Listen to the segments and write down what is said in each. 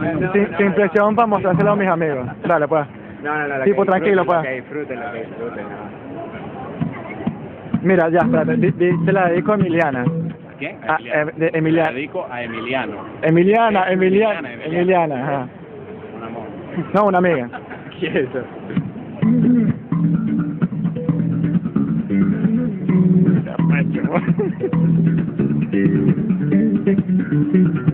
No, no, no, sin, presión para mostrárselo a mis amigos. Dale, pues. No, no, no. Tipo, tranquilo, pues. Que disfruten, que disfruten. Mira, ya, espérate, di- di- te la dedico a Emiliana. ¿Quién? Ah, Emiliano. eh, de Emiliano. Le dedico a Emiliano. Emiliana, Emiliana, Emiliana, Emiliana, ajá. Un amor. No, una amiga. ¿Qué es eso?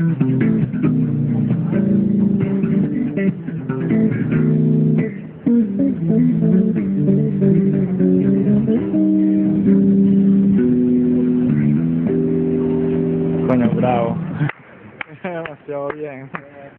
Coño, bravo. Demasiado bien.